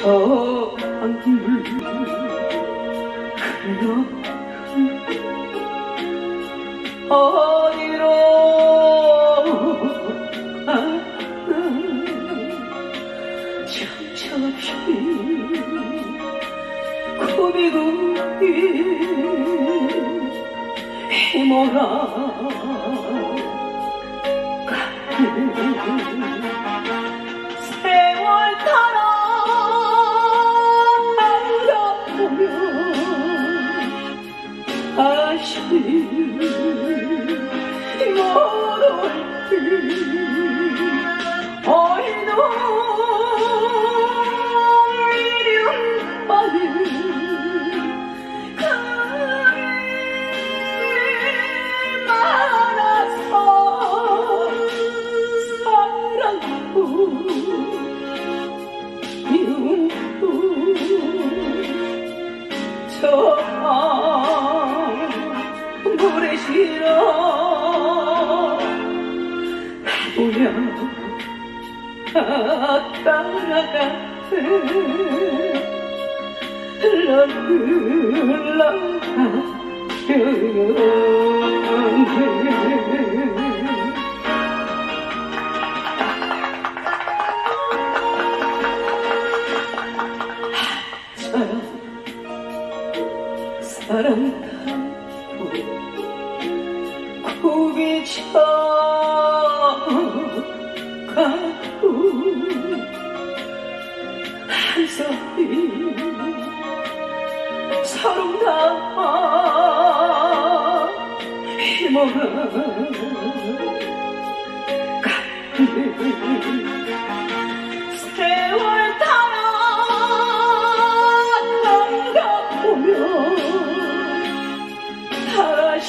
저항을 그렇 어디로? 가나 잠시 꾸미고 힘어라. 세월 ti, ti moro. 따라가세 흘러가요 저요 사랑 타고 구비쳐 가고 한석이 서로 다 힘어가 세월 타라 가보면 다시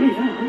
흘러가려